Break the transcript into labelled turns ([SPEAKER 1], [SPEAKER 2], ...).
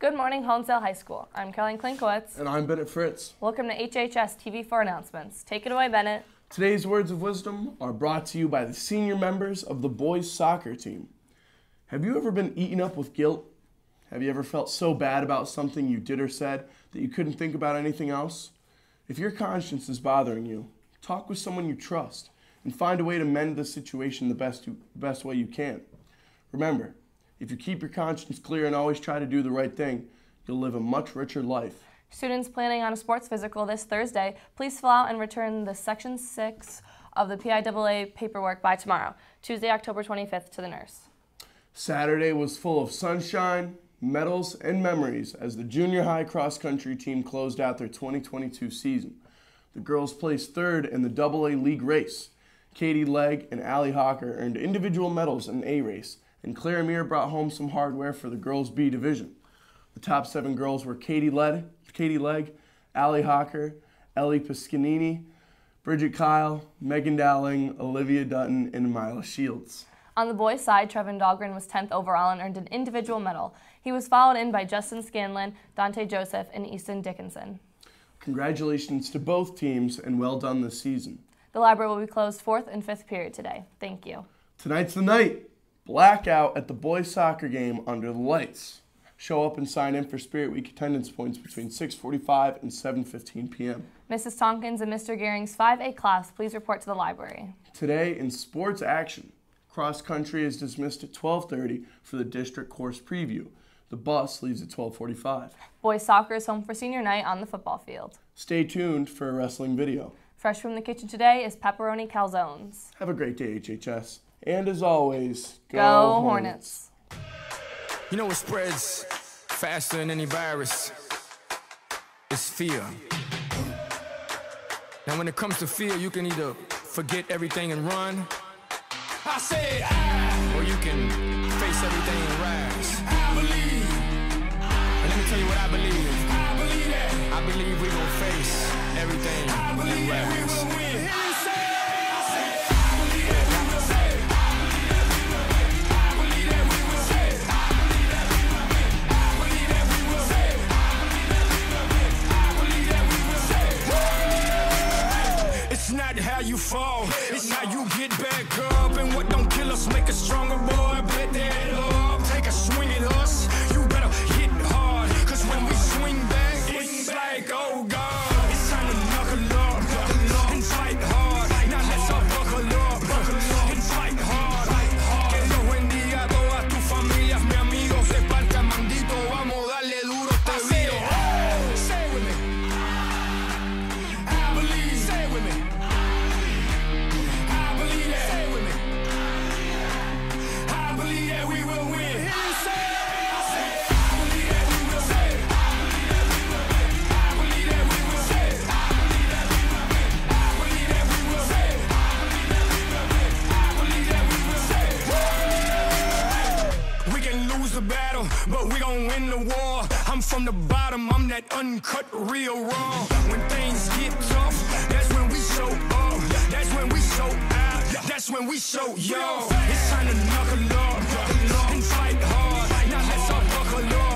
[SPEAKER 1] Good morning, Honesdale High School. I'm Caroline Klinkowitz.
[SPEAKER 2] And I'm Bennett Fritz.
[SPEAKER 1] Welcome to HHS TV4 announcements. Take it away, Bennett.
[SPEAKER 2] Today's words of wisdom are brought to you by the senior members of the boys soccer team. Have you ever been eaten up with guilt? Have you ever felt so bad about something you did or said that you couldn't think about anything else? If your conscience is bothering you, talk with someone you trust and find a way to mend the situation the best, you, best way you can. Remember, if you keep your conscience clear and always try to do the right thing, you'll live a much richer life.
[SPEAKER 1] Students planning on a sports physical this Thursday, please fill out and return the Section 6 of the PIAA paperwork by tomorrow, Tuesday, October 25th, to the nurse.
[SPEAKER 2] Saturday was full of sunshine, medals, and memories as the junior high cross country team closed out their 2022 season. The girls placed third in the AA league race. Katie Legg and Allie Hawker earned individual medals in the A race, and Claire Amir brought home some hardware for the girls B division. The top seven girls were Katie, Led, Katie Legg, Allie Hawker, Ellie Piscanini, Bridget Kyle, Megan Dowling, Olivia Dutton, and Mila Shields.
[SPEAKER 1] On the boys' side, Trevin Dahlgren was 10th overall and earned an individual medal. He was followed in by Justin Scanlon, Dante Joseph, and Easton Dickinson.
[SPEAKER 2] Congratulations to both teams and well done this season.
[SPEAKER 1] The library will be closed fourth and fifth period today. Thank you.
[SPEAKER 2] Tonight's the night. Blackout at the boys' soccer game under the lights. Show up and sign in for Spirit Week attendance points between 6:45 and 7:15 p.m.
[SPEAKER 1] Mrs. Tompkins and Mr. Gearing's 5A class, please report to the library.
[SPEAKER 2] Today in sports action, cross country is dismissed at 12:30 for the district course preview. The bus leaves at 12:45.
[SPEAKER 1] Boys soccer is home for senior night on the football field.
[SPEAKER 2] Stay tuned for a wrestling video.
[SPEAKER 1] Fresh from the kitchen today is pepperoni calzones.
[SPEAKER 2] Have a great day, HHS. And as always,
[SPEAKER 1] go, go Hornets.
[SPEAKER 3] You know what spreads faster than any virus? It's fear. Now, when it comes to fear, you can either forget everything and run. I say I, ah, or you can face everything and rise. I believe. And let me tell you what I believe. I believe that. I believe we gonna face everything I believe and rise. we will win. You fall. It's how you get back up. And what don't kill us make us stronger, boy. Bet that We can lose the battle, but we gon' win the war. I'm from the bottom, I'm that uncut, real raw. When things get tough, that's when we show up. That's when we show out. That's when we show y'all It's time to knuckle up and fight hard. Now let's all buckle up.